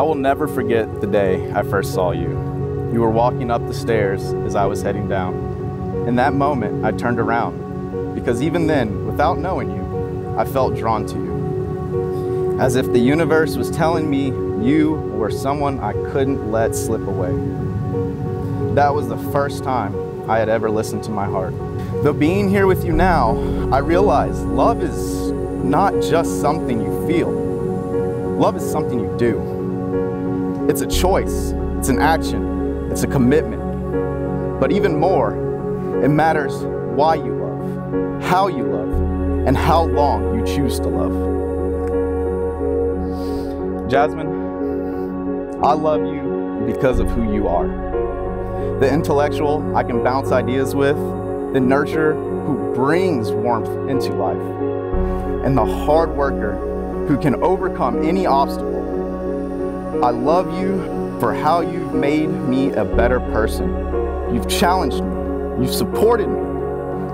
I will never forget the day I first saw you. You were walking up the stairs as I was heading down. In that moment, I turned around because even then, without knowing you, I felt drawn to you. As if the universe was telling me you were someone I couldn't let slip away. That was the first time I had ever listened to my heart. Though being here with you now, I realize love is not just something you feel. Love is something you do. It's a choice, it's an action, it's a commitment. But even more, it matters why you love, how you love, and how long you choose to love. Jasmine, I love you because of who you are. The intellectual I can bounce ideas with, the nurturer who brings warmth into life, and the hard worker who can overcome any obstacle. I love you for how you've made me a better person. You've challenged me, you've supported me,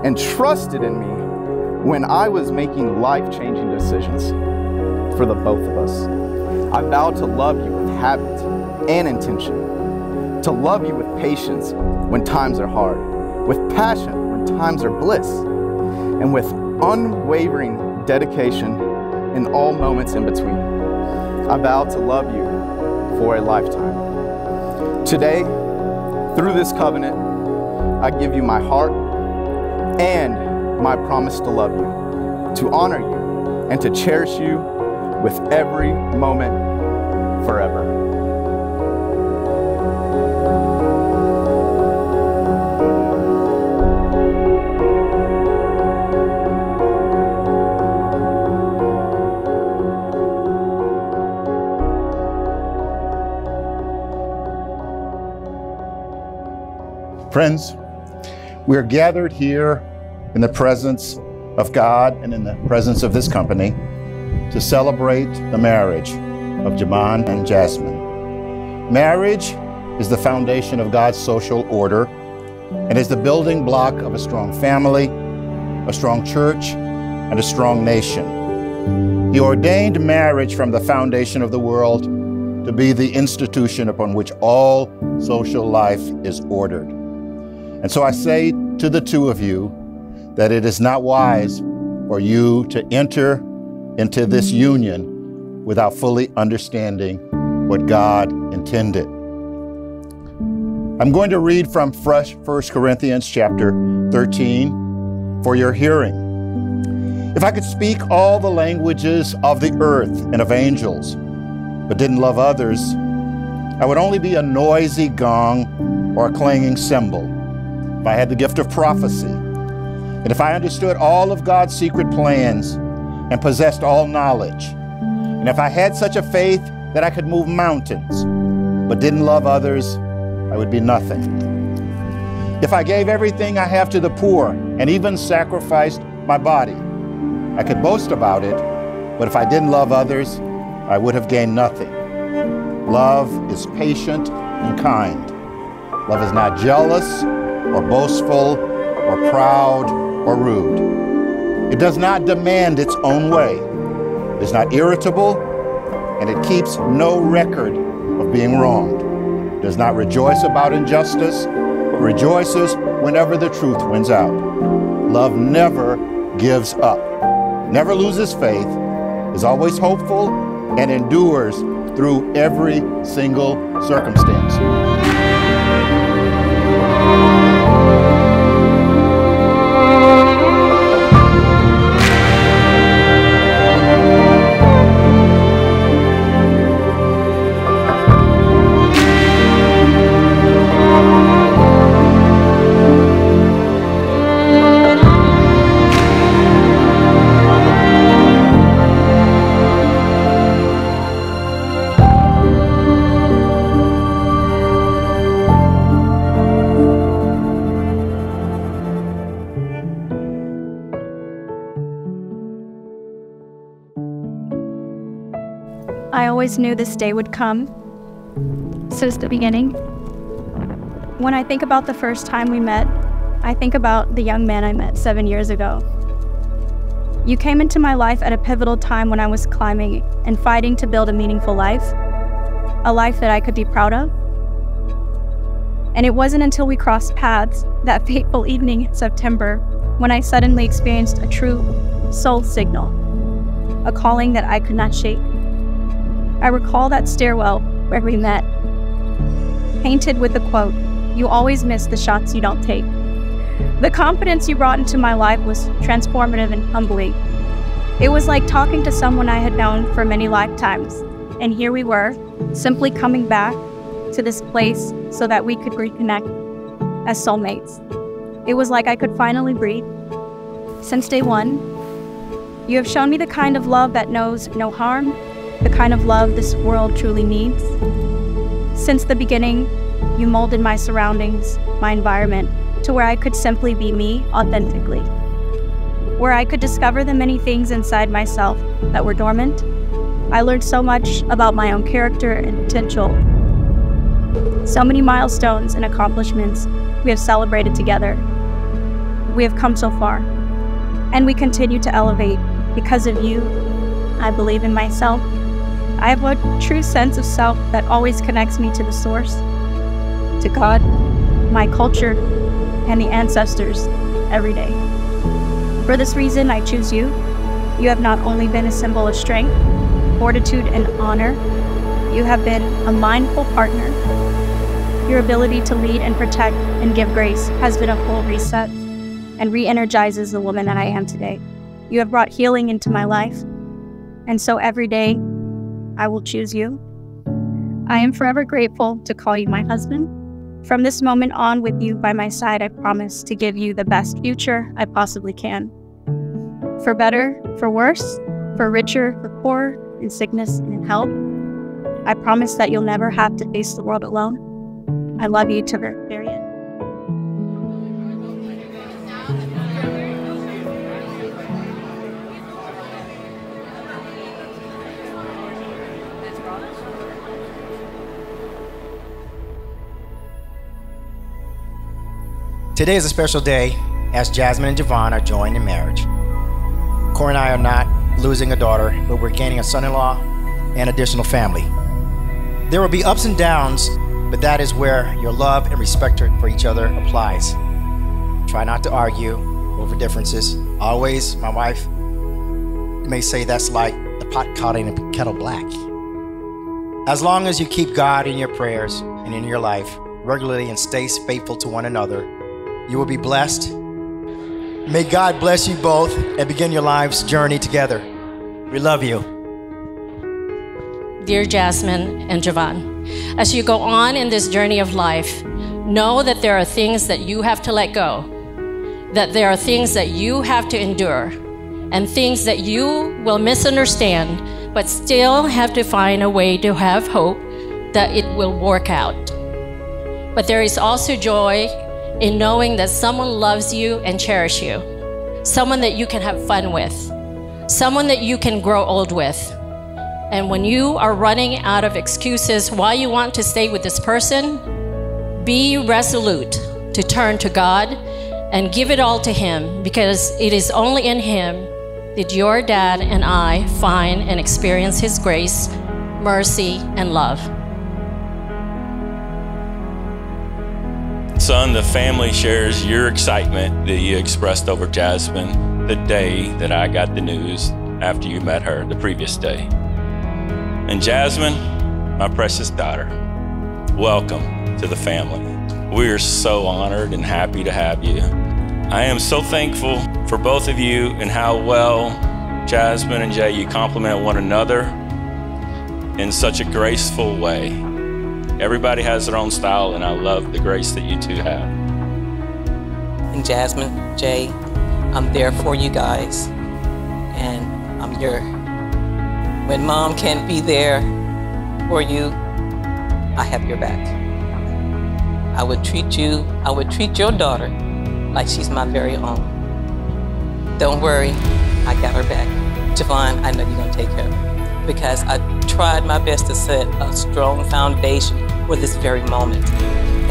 and trusted in me when I was making life-changing decisions for the both of us. I vow to love you with habit and intention, to love you with patience when times are hard, with passion when times are bliss, and with unwavering dedication in all moments in between. I vow to love you for a lifetime. Today, through this covenant, I give you my heart and my promise to love you, to honor you, and to cherish you with every moment forever. Friends, we are gathered here in the presence of God and in the presence of this company to celebrate the marriage of Javan and Jasmine. Marriage is the foundation of God's social order and is the building block of a strong family, a strong church, and a strong nation. He ordained marriage from the foundation of the world to be the institution upon which all social life is ordered. And so I say to the two of you that it is not wise for you to enter into this union without fully understanding what God intended. I'm going to read from 1 Corinthians chapter 13 for your hearing. If I could speak all the languages of the earth and of angels, but didn't love others, I would only be a noisy gong or a clanging cymbal I had the gift of prophecy, and if I understood all of God's secret plans and possessed all knowledge, and if I had such a faith that I could move mountains, but didn't love others, I would be nothing. If I gave everything I have to the poor and even sacrificed my body, I could boast about it, but if I didn't love others, I would have gained nothing. Love is patient and kind. Love is not jealous or boastful or proud or rude. It does not demand its own way. It is not irritable and it keeps no record of being wronged. It does not rejoice about injustice, but rejoices whenever the truth wins out. Love never gives up, never loses faith, is always hopeful, and endures through every single circumstance. Always knew this day would come since the beginning. When I think about the first time we met, I think about the young man I met seven years ago. You came into my life at a pivotal time when I was climbing and fighting to build a meaningful life. a life that I could be proud of. And it wasn't until we crossed paths that fateful evening in September when I suddenly experienced a true soul signal, a calling that I could not shake. I recall that stairwell where we met, painted with the quote, You always miss the shots you don't take. The confidence you brought into my life was transformative and humbling. It was like talking to someone I had known for many lifetimes, and here we were, simply coming back to this place so that we could reconnect as soulmates. It was like I could finally breathe. Since day one, you have shown me the kind of love that knows no harm, the kind of love this world truly needs. Since the beginning, you molded my surroundings, my environment, to where I could simply be me authentically. Where I could discover the many things inside myself that were dormant. I learned so much about my own character and potential. So many milestones and accomplishments we have celebrated together. We have come so far, and we continue to elevate because of you. I believe in myself. I have a true sense of self that always connects me to the source, to God, my culture, and the ancestors every day. For this reason, I choose you. You have not only been a symbol of strength, fortitude, and honor, you have been a mindful partner. Your ability to lead and protect and give grace has been a full reset and re energizes the woman that I am today. You have brought healing into my life, and so every day I will choose you. I am forever grateful to call you my husband from this moment on, with you by my side, I promise to give you the best future I possibly can. For better, for worse, for richer, for poorer, in sickness and in health. I promise that you'll never have to face the world alone. I love you to the very end. Today is a special day as Jasmine and Javan are joined in marriage. Corey and I are not losing a daughter, but we're gaining a son in law and additional family. There will be ups and downs, but that is where your love and respect for each other applies. Try not to argue over differences. Always, my wife may say that's like the pot calling the kettle black. As long as you keep God in your prayers and in your life regularly and stay faithful to one another, you will be blessed. May God bless you both and begin your lives' journey together. We love you. Dear Jasmine and Javan, as you go on in this journey of life, know that there are things that you have to let go, that there are things that you have to endure, and things that you will misunderstand, but still have to find a way to have hope that it will work out. But there is also joy in knowing that someone loves you and cherishes you, someone that you can have fun with, someone that you can grow old with. And when you are running out of excuses why you want to stay with this person, be resolute to turn to God and give it all to Him because it is only in Him that your dad and I find and experience His grace, mercy, and love. Son, the family shares your excitement that you expressed over Jasmine the day that I got the news after you met her the previous day. And Jasmine, my precious daughter, welcome to the family. We are so honored and happy to have you. I am so thankful for both of you and how well Jasmine and Jay, you complement one another in such a graceful way. Everybody has their own style, and I love the grace that you two have. And Jasmine, Jay, I'm there for you guys, and I'm your. When mom can't be there for you, I have your back. I would treat you, I would treat your daughter like she's my very own. Don't worry, I got her back. Javan, I know you're gonna take care of her because I tried my best to set a strong foundation for this very moment.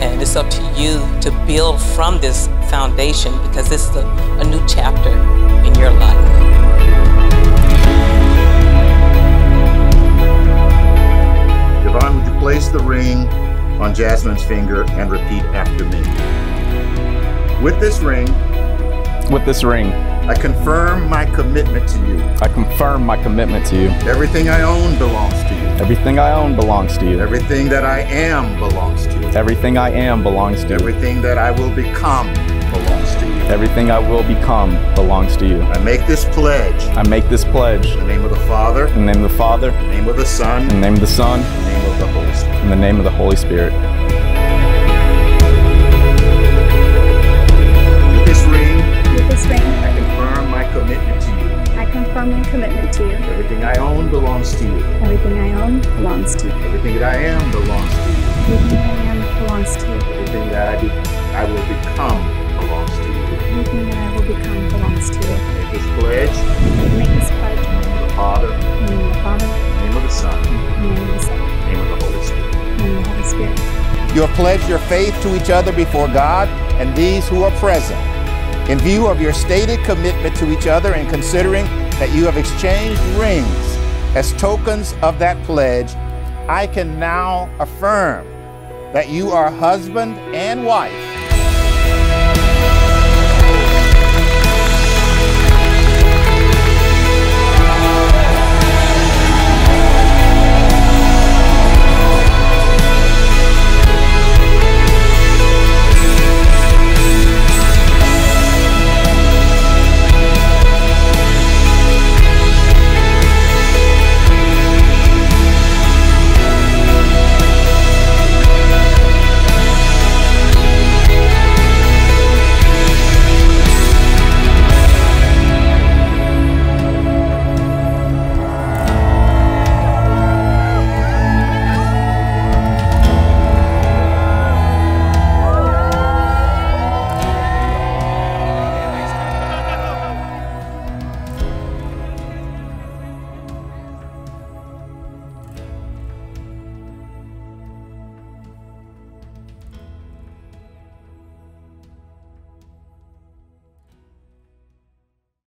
And it's up to you to build from this foundation because this is a, a new chapter in your life. Javan, would you place the ring on Jasmine's finger and repeat after me. With this ring, With this ring, I confirm my commitment to you. I confirm my commitment to you. Everything I own belongs to you. Everything I own belongs to you. Everything that I am belongs to you. Everything I am belongs to you. Everything that I will become belongs to you. Everything I will become belongs to you. I make this pledge I make this pledge in the name of the Father, in the name of the Father, in the name of the Son, in the name of the Son, in the name of the Holy Spirit. in the name of the Holy Spirit. I confirm my commitment to you. Everything I own belongs to you. Everything I own belongs to you. Everything that I am belongs to you. Everything I am belongs to you. Everything that I, be, I will become belongs to you. Everything that I will become belongs to you. Make this pledge make this pledge in the name of the Father, in in the name of the Father, the name of the Son, in in the name of the Son, the name of the Holy Spirit. in the name of the Holy Spirit. You have pledged your faith to each other before God and these who are present. In view of your stated commitment to each other and considering that you have exchanged rings as tokens of that pledge, I can now affirm that you are husband and wife